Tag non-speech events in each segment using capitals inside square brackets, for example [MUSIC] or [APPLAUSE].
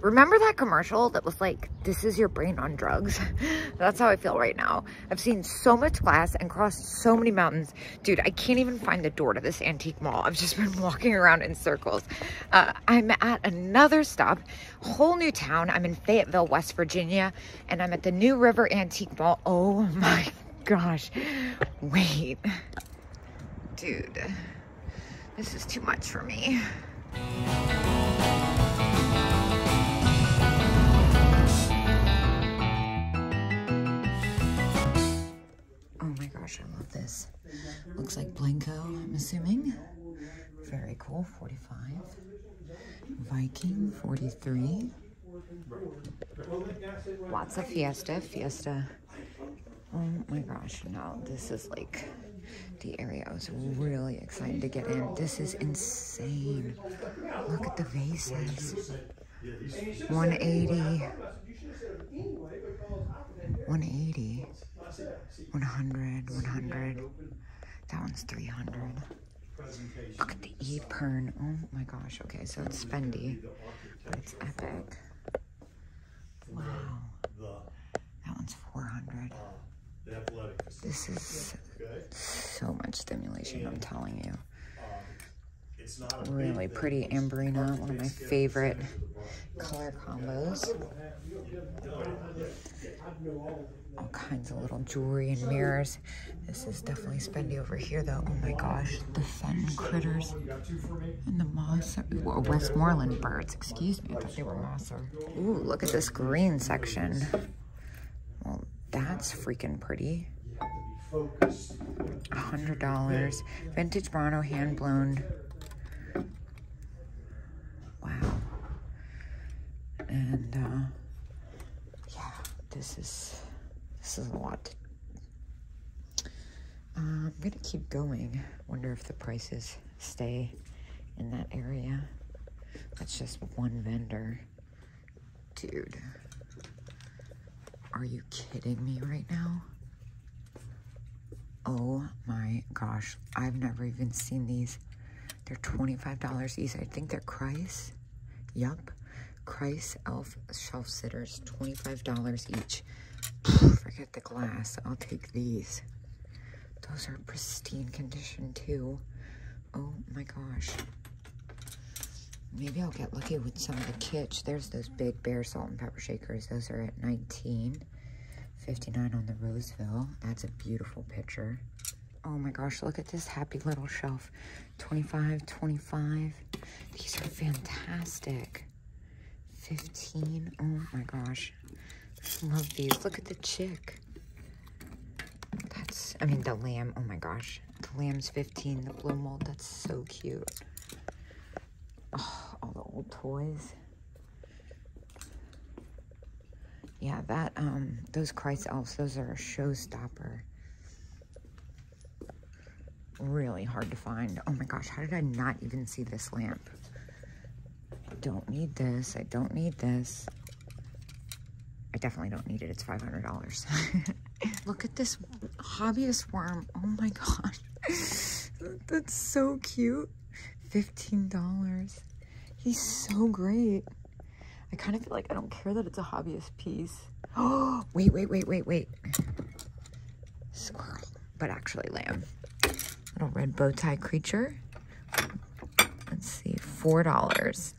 Remember that commercial that was like, this is your brain on drugs? [LAUGHS] That's how I feel right now. I've seen so much glass and crossed so many mountains. Dude, I can't even find the door to this antique mall. I've just [LAUGHS] been walking around in circles. Uh, I'm at another stop, whole new town. I'm in Fayetteville, West Virginia, and I'm at the New River Antique Mall. Oh [LAUGHS] my gosh. Wait. Dude, this is too much for me. 45. Viking, 43. Lots of Fiesta, Fiesta. Oh my gosh, no, this is like the area I was really excited to get in. This is insane. Look at the vases. 180. 180. 100, 100. That one's 300. Look at the epergne. Oh my gosh. Okay, so it's spendy, but it's epic. Wow. That one's 400. This is so much stimulation, I'm telling you. Really pretty Amberina, one of my favorite color combos. All kinds of little jewelry and mirrors. This is definitely spendy over here though. Oh my gosh, the fen critters and the moss. Well, Westmoreland birds, excuse me. I thought they were moss. Ooh, look at this green section. Well, that's freaking pretty. $100. Vintage Mono hand blown. Wow. And uh, yeah, this is this is a lot. Uh, I'm gonna keep going. Wonder if the prices stay in that area. That's just one vendor. Dude. Are you kidding me right now? Oh my gosh. I've never even seen these. They're $25 each. I think they're Kreiss. Yup. Kreiss Elf Shelf Sitters. $25 each. Forget the glass. I'll take these. Those are pristine condition too. Oh my gosh. Maybe I'll get lucky with some of the kitsch. There's those big bear salt and pepper shakers. Those are at 19. 59 on the Roseville. That's a beautiful picture. Oh my gosh, look at this happy little shelf. 25, 25. These are fantastic. 15. Oh my gosh. Love these. Look at the chick. That's, I mean, the lamb. Oh my gosh. The lamb's 15. The blue mold. That's so cute. Oh, all the old toys. Yeah, that, um, those Kreiss elves, those are a showstopper. Really hard to find. Oh my gosh, how did I not even see this lamp? I don't need this. I don't need this. I definitely don't need it. It's $500. [LAUGHS] Look at this hobbyist worm. Oh my gosh. That's so cute. $15. He's so great. I kind of feel like I don't care that it's a hobbyist piece. Oh, [GASPS] wait, wait, wait, wait, wait. Squirrel, but actually lamb. Little red bow tie creature. Let's see, $4.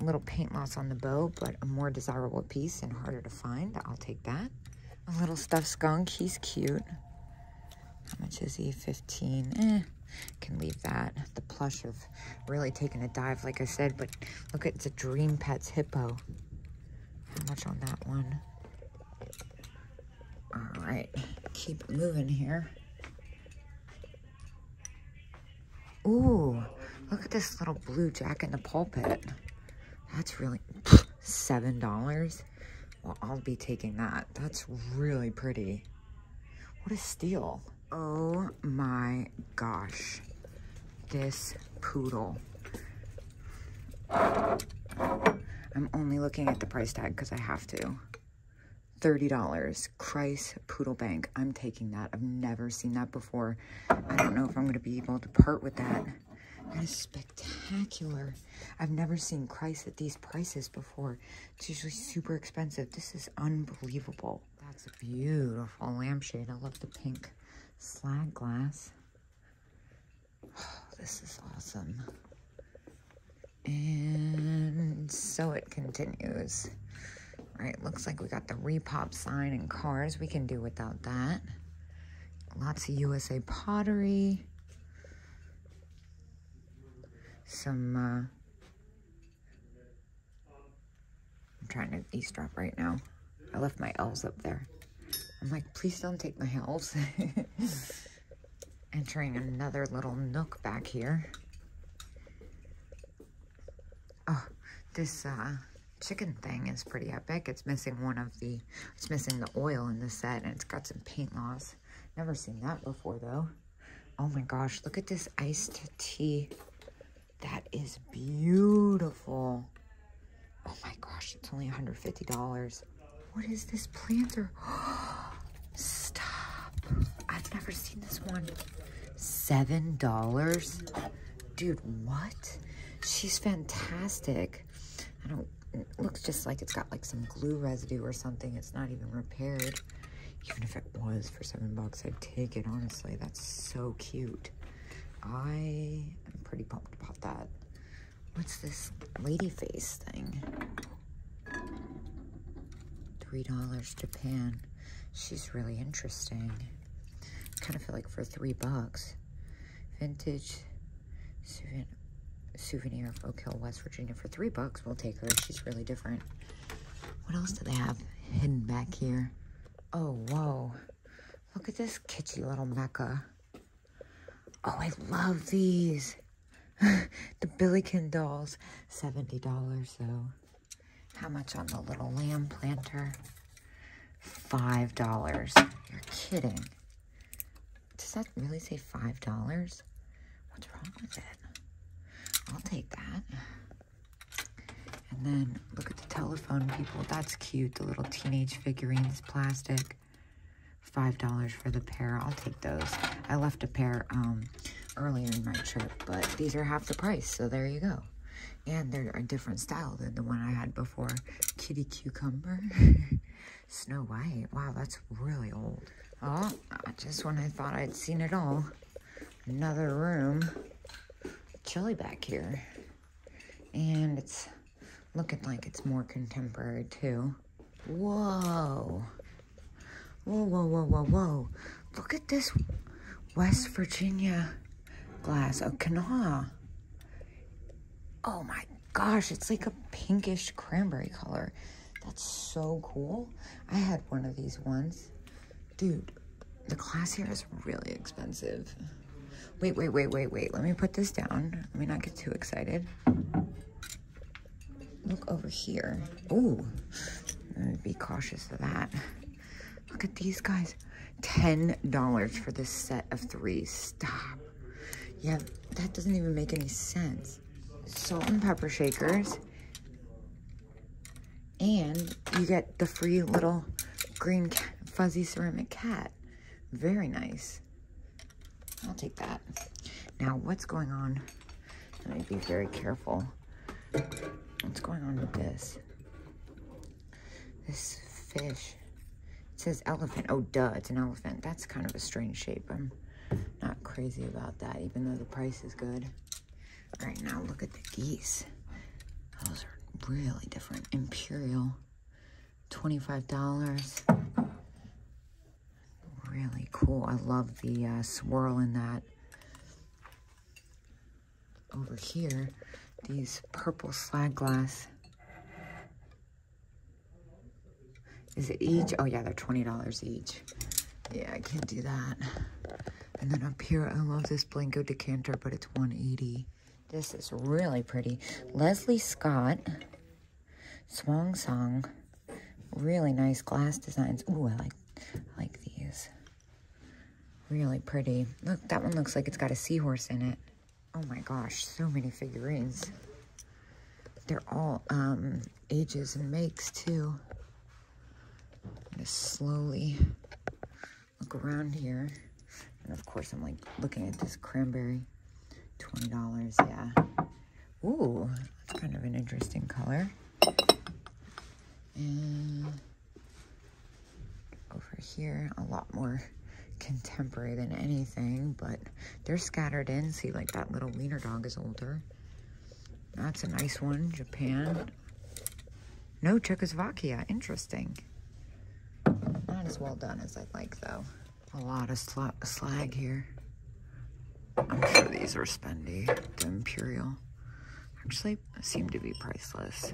Little paint loss on the bow, but a more desirable piece and harder to find. I'll take that. A little stuffed skunk, he's cute. How much is he? 15. Eh, can leave that. The plush of really taking a dive, like I said, but look, it's a Dream Pets hippo. How much on that one? All right, keep moving here. Ooh, look at this little blue jack in the pulpit. That's really, $7? Well, I'll be taking that. That's really pretty. What a steal. Oh my gosh. This poodle. I'm only looking at the price tag because I have to. $30. Kreiss Poodle Bank. I'm taking that. I've never seen that before. I don't know if I'm going to be able to part with that. That is spectacular. I've never seen Kreiss at these prices before. It's usually super expensive. This is unbelievable. That's a beautiful lampshade. I love the pink slag glass. Oh, [SIGHS] this is awesome. And so it continues. All right, looks like we got the repop sign and cars. We can do without that. Lots of USA pottery. Some, uh, I'm trying to eavesdrop right now. I left my elves up there. I'm like, please don't take my elves. [LAUGHS] Entering another little nook back here. Oh, this uh, chicken thing is pretty epic. It's missing one of the, it's missing the oil in the set and it's got some paint loss. Never seen that before though. Oh my gosh, look at this iced tea. That is beautiful. Oh my gosh, it's only $150. What is this planter? [GASPS] Stop. I've never seen this one. $7? Dude, what? She's fantastic. I don't, it looks just like it's got like some glue residue or something. It's not even repaired. Even if it was for seven bucks, I'd take it, honestly. That's so cute. I am pretty pumped about that. What's this lady face thing? $3 Japan. She's really interesting. kind of feel like for three bucks. Vintage souvenir of Oak Hill, West Virginia. For three bucks, we'll take her. She's really different. What else do they have hidden back here? Oh, whoa. Look at this kitschy little mecca. Oh, I love these. [LAUGHS] the Billiken dolls. $70 though. How much on the little lamb planter? $5. You're kidding. Does that really say $5? What's wrong with it? I'll take that. And then look at the telephone people. That's cute. The little teenage figurines, plastic. $5 for the pair. I'll take those. I left a pair um, earlier in my trip, but these are half the price, so there you go. And they're a different style than the one I had before. Kitty Cucumber. [LAUGHS] Snow White. Wow, that's really old. Oh, just when I thought I'd seen it all. Another room. Chilly back here. And it's looking like it's more contemporary too. Whoa. Whoa, whoa, whoa, whoa, whoa. Look at this West Virginia glass of Kanawha. Oh my gosh, it's like a pinkish cranberry color. That's so cool. I had one of these once. Dude, the glass here is really expensive. Wait, wait, wait, wait, wait. Let me put this down. Let me not get too excited. Look over here. Ooh, be cautious of that. Look at these guys. $10 for this set of three. Stop. Yeah, that doesn't even make any sense. Salt and pepper shakers. And you get the free little green fuzzy ceramic cat. Very nice. I'll take that. Now, what's going on? Let me be very careful. What's going on with this? This fish. It says elephant. Oh, duh, it's an elephant. That's kind of a strange shape. I'm not crazy about that, even though the price is good. All right, now look at the geese. Those are really different. Imperial, $25. Really cool. I love the uh, swirl in that. Over here, these purple slag glass. Is it each? Oh yeah, they're $20 each. Yeah, I can't do that. And then up here, I love this Blenko decanter, but it's 180 This is really pretty. Leslie Scott, Swang Song. Really nice glass designs. Ooh, I like, I like these. Really pretty. Look, that one looks like it's got a seahorse in it. Oh my gosh, so many figurines. They're all um, ages and makes too. Just slowly look around here. And of course, I'm like looking at this cranberry $20, yeah. Ooh, that's kind of an interesting color. And over here, a lot more contemporary than anything, but they're scattered in. See, like that little wiener dog is older. That's a nice one, Japan. No, Czechoslovakia, interesting. Not as well done as I'd like, though. A lot of sl slag here. I'm sure these are spendy. The Imperial. Actually, seem to be priceless.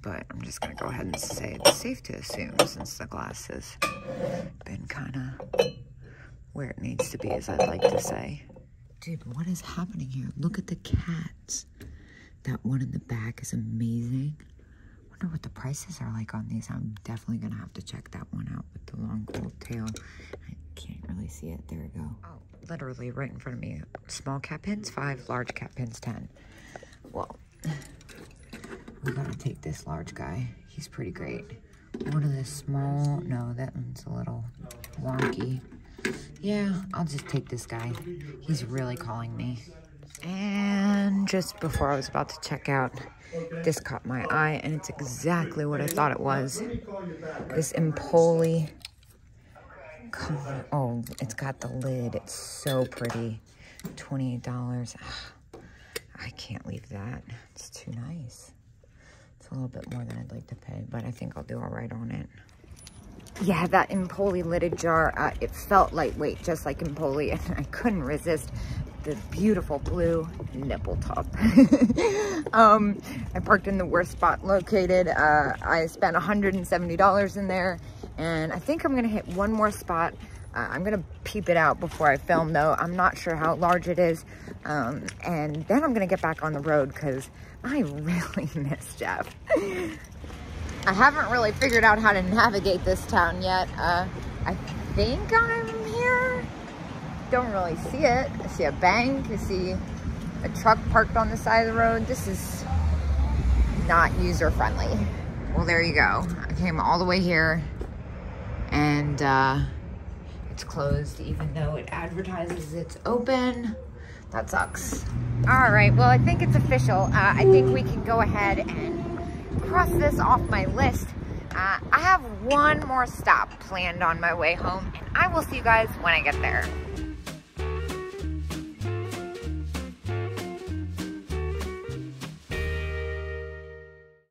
But I'm just going to go ahead and say it's safe to assume since the glass has been kind of where it needs to be, as I'd like to say. Dude, what is happening here? Look at the cats. That one in the back is amazing. Wonder what the prices are like on these. I'm definitely going to have to check that one out with the long cold tail. I can't really see it. There we go. Oh, literally right in front of me. Small cat pins, five. Large cat pins, ten. Well, we gotta take this large guy. He's pretty great. One of the small, no, that one's a little wonky. Yeah, I'll just take this guy. He's really calling me. And just before I was about to check out, this caught my eye, and it's exactly what I thought it was. This Empoli. Oh, it's got the lid. It's so pretty. $28. I can't leave that. It's too nice. It's a little bit more than I'd like to pay, but I think I'll do all right on it. Yeah, that Empoli lidded jar, uh, it felt lightweight, just like Empoli, [LAUGHS] and I couldn't resist the beautiful blue nipple top. [LAUGHS] um, I parked in the worst spot located. Uh, I spent $170 in there, and I think I'm gonna hit one more spot uh, I'm gonna peep it out before I film though. I'm not sure how large it is. Um, and then I'm gonna get back on the road because I really [LAUGHS] miss Jeff. I haven't really figured out how to navigate this town yet. Uh, I think I'm. Don't really see it. I see a bank, I see a truck parked on the side of the road. This is not user friendly. Well, there you go. I came all the way here and uh, it's closed even though it advertises it's open. That sucks. All right, well, I think it's official. Uh, I think we can go ahead and cross this off my list. Uh, I have one more stop planned on my way home, and I will see you guys when I get there.